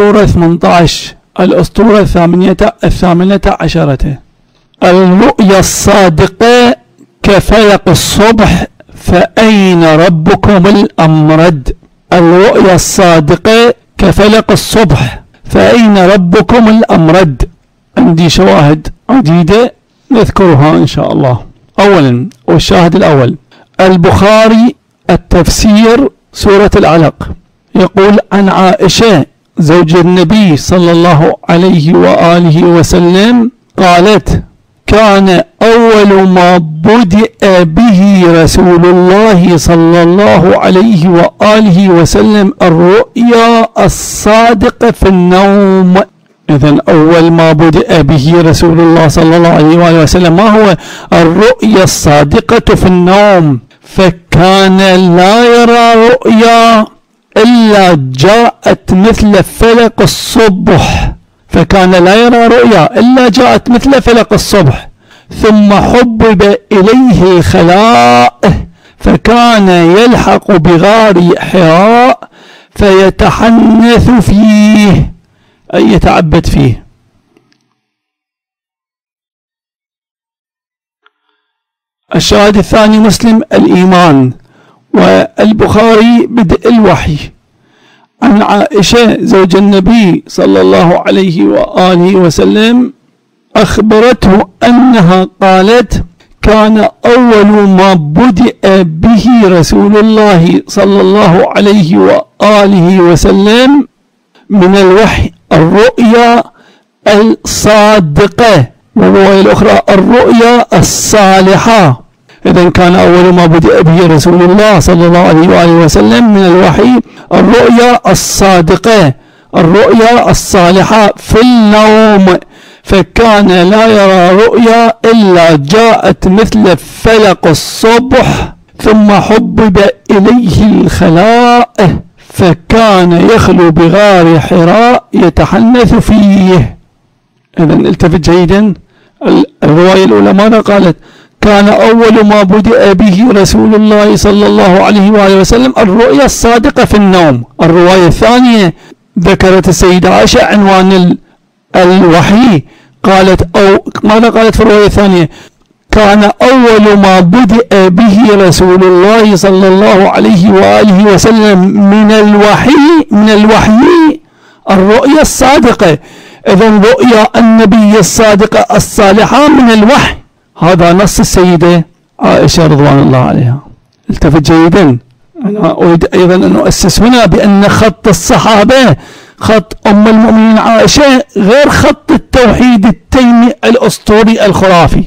الأسطورة 18 الأسطورة الثامنية الثامنة عشرة. الرؤيا الصادقة كفلق الصبح فأين ربكم الأمرد؟ الرؤيا الصادقة كفلق الصبح فأين ربكم الأمرد؟ عندي شواهد عديدة نذكرها إن شاء الله. أولا والشاهد الأول البخاري التفسير سورة العلق. يقول عن عائشة زوج النبي صلى الله عليه وآله وسلم قالت كان أول ما بدأ به رسول الله صلى الله عليه وآله وسلم الرؤيا الصادقة في النوم. إذا أول ما بدأ به رسول الله صلى الله عليه وآله وسلم ما هو؟ الرؤيا الصادقة في النوم. فكان لا يرى رؤيا إلا جاءت مثل فلق الصبح فكان لا يرى رؤيا إلا جاءت مثل فلق الصبح ثم حبب إليه الخلاء فكان يلحق بغار حراء فيتحنث فيه. أي يتعبد فيه؟ الشاهد الثاني مسلم الإيمان. والبخاري بدء الوحي. عن عائشة زوج النبي صلى الله عليه وآله وسلم أخبرته أنها قالت كان أول ما بدأ به رسول الله صلى الله عليه وآله وسلم من الوحي الرؤيا الصادقة والرواية الأخرى الرؤيا الصالحة. إذا كان أول ما بدأ به رسول الله صلى الله عليه وآله وسلم من الوحي الرؤيا الصادقة الرؤيا الصالحة في النوم فكان لا يرى رؤيا إلا جاءت مثل فلق الصبح ثم حبب إليه الخلاء فكان يخلو بغار حراء يتحنث فيه. إذا التفت جيدا الرواية الأولى ماذا قالت؟ كان أول ما بدأ به رسول الله صلى الله عليه وآله وسلم الرؤيا الصادقة في النوم. الرواية الثانية ذكرت السيدة عائشة عنوان الوحي. قالت أو ماذا قالت في الرواية الثانية؟ كان أول ما بدأ به رسول الله صلى الله عليه وآله وسلم من الوحي من الوحي الرؤيا الصادقة. إذا رؤيا النبي الصادقة الصالحة من الوحي. هذا نص السيدة عائشة رضوان الله عليها. التفت جيدا. أنا أريد أيضا أن أؤسس هنا بأن خط الصحابة خط أم المؤمنين عائشة غير خط التوحيد التيمي الأسطوري الخرافي.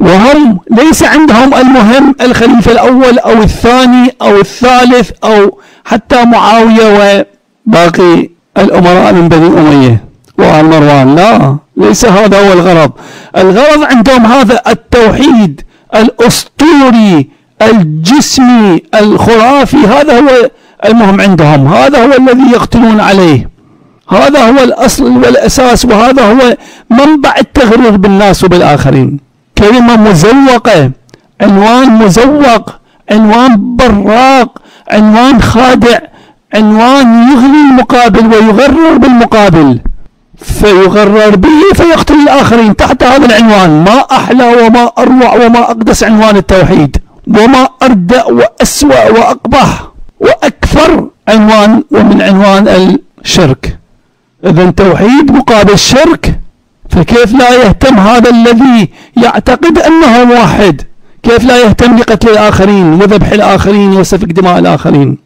وهم ليس عندهم المهم الخليفة الأول أو الثاني أو الثالث أو حتى معاوية وباقي الأمراء من بني أمية. وآل مروان لا ليس هذا هو الغرض. الغرض عندهم هذا التوحيد الأسطوري الجسمي الخرافي هذا هو المهم عندهم. هذا هو الذي يقتلون عليه. هذا هو الأصل والأساس وهذا هو منبع التغرير بالناس وبالآخرين. كلمة مزوقة عنوان مزوق عنوان براق عنوان خادع عنوان يغري المقابل ويغرر بالمقابل. فيغرر به فيقتل الآخرين تحت هذا العنوان. ما أحلى وما أروع وما أقدس عنوان التوحيد. وما أردأ وأسوأ وأقبح وأكثر عنوان ومن عنوان الشرك. إذا توحيد مقابل شرك فكيف لا يهتم هذا الذي يعتقد أنه موحد؟ كيف لا يهتم بقتل الآخرين وذبح الآخرين وسفك دماء الآخرين؟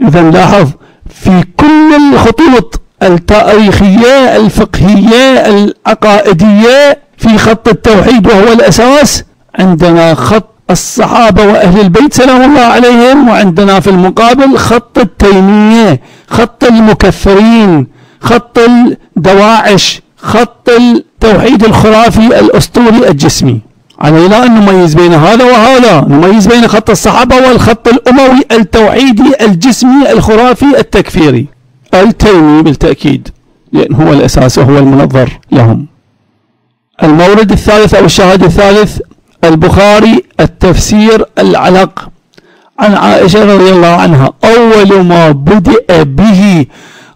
إذا لاحظ في كل الخطوط التاريخية الفقهية العقائدية في خط التوحيد وهو الأساس. عندنا خط الصحابة وأهل البيت سلام الله عليهم وعندنا في المقابل خط التيمية خط المكفرين خط الدواعش خط التوحيد الخرافي الأسطوري الجسمي. علينا أن نميز بين هذا وهذا نميز بين خط الصحابة والخط الأموي التوحيدي الجسمي الخرافي التكفيري. التيمي بالتأكيد لأن هو الأساس وهو المنظر لهم. المورد الثالث أو الشاهد الثالث البخاري التفسير العلق عن عائشة رضي الله عنها. أول ما بدأ به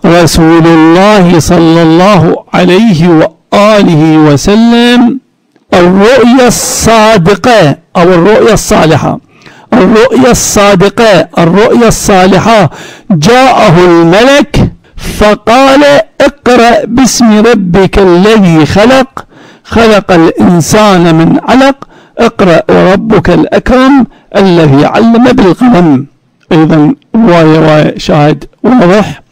رسول الله صلى الله عليه وآله وسلم الرؤيا الصادقة أو الرؤيا الصالحة. الرؤيا الصادقة الرؤيا الصالحة. جاءه الملك فقال اقرأ باسم ربك الذي خلق. خلق الإنسان من علق. اقرأ وربك الأكرم الذي علم بالقلم. أيضا رواية رواية شاهد واضح.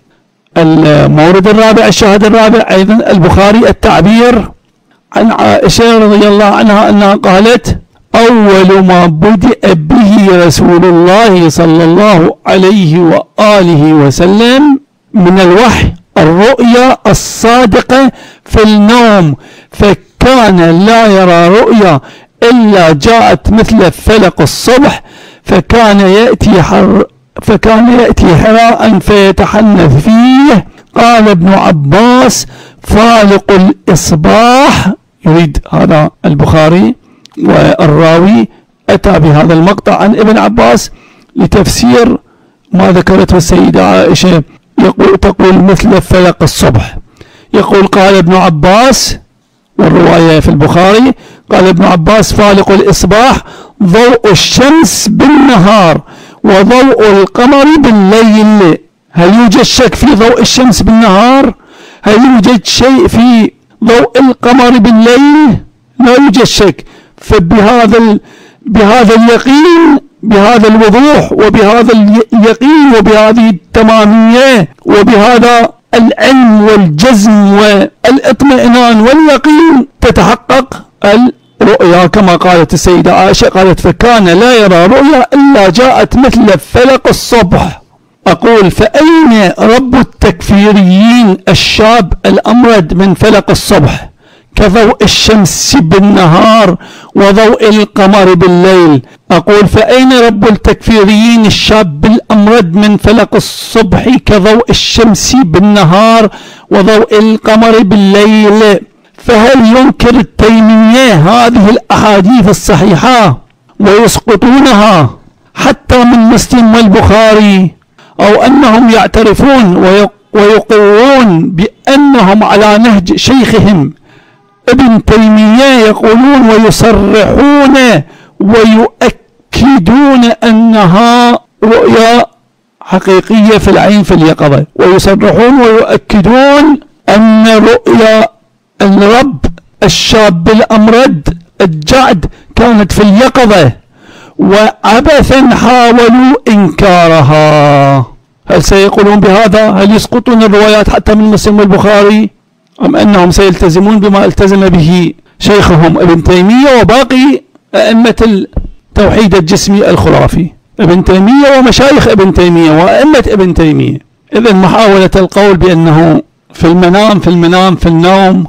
المورد الرابع الشاهد الرابع أيضا البخاري التعبير. عن عائشة رضي الله عنها أنها قالت أول ما بدأ به رسول الله صلى الله عليه وآله وسلم من الوحي الرؤيا الصادقة في النوم فكان لا يرى رؤيا إلا جاءت مثل فلق الصبح فكان يأتي حر فكان يأتي حراء فيتحنث فيه. قال ابن عباس فالق الإصباح يريد هذا البخاري. والراوي أتى بهذا المقطع عن ابن عباس لتفسير ما ذكرته السيدة عائشة. يقول تقول مثل فلق الصبح. يقول قال ابن عباس والرواية في البخاري قال ابن عباس فالق الإصباح ضوء الشمس بالنهار وضوء القمر بالليل. هل يوجد شك في ضوء الشمس بالنهار؟ هل يوجد شيء في ضوء القمر بالليل؟ لا يوجد شك. فبهذا بهذا اليقين بهذا الوضوح وبهذا اليقين وبهذه التمامية وبهذا العلم والجزم والإطمئنان واليقين تتحقق الرؤيا. كما قالت السيدة عائشة قالت فكان لا يرى رؤيا إلا جاءت مثل فلق الصبح. أقول فأين رب التكفيريين الشاب الأمرد من فلق الصبح؟ كضوء الشمس بالنهار وضوء القمر بالليل. أقول فأين رب التكفيريين الشاب الأمرد من فلق الصبح كضوء الشمس بالنهار وضوء القمر بالليل؟ فهل ينكر التيمية هذه الأحاديث الصحيحة ويسقطونها حتى من مسلم والبخاري؟ أو أنهم يعترفون ويقرون بأنهم على نهج شيخهم ابن تيمية يقولون ويصرحون ويؤكدون أنها رؤيا حقيقية في العين في اليقظة. ويصرحون ويؤكدون أن رؤيا الرب الشاب الأمرد الجعد كانت في اليقظة. وعبثا حاولوا إنكارها. هل سيقولون بهذا؟ هل يسقطون الروايات حتى من مسلم والبخاري أم أنهم سيلتزمون بما التزم به شيخهم ابن تيمية وباقي أئمة التوحيد الجسمي الخرافي. ابن تيمية ومشايخ ابن تيمية وأئمة ابن تيمية. إذا محاولة القول بأنه في المنام في المنام في النوم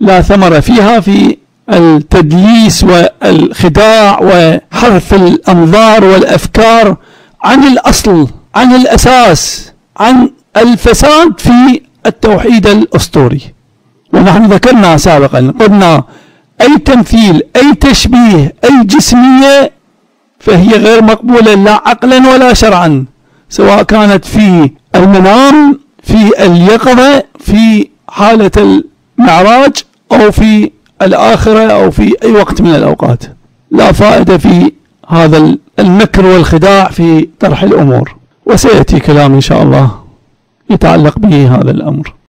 لا ثمر فيها في التدليس والخداع وحرف الأنظار والأفكار عن الأصل عن الأساس عن الفساد في التوحيد الأسطوري. ونحن ذكرنا سابقا قلنا أي تمثيل أي تشبيه أي جسمية فهي غير مقبولة لا عقلا ولا شرعا سواء كانت في المنام في اليقظة في حالة المعراج أو في الآخرة أو في أي وقت من الأوقات. لا فائدة في هذا المكر والخداع في طرح الأمور. وسيأتي كلام إن شاء الله يتعلق به هذا الأمر.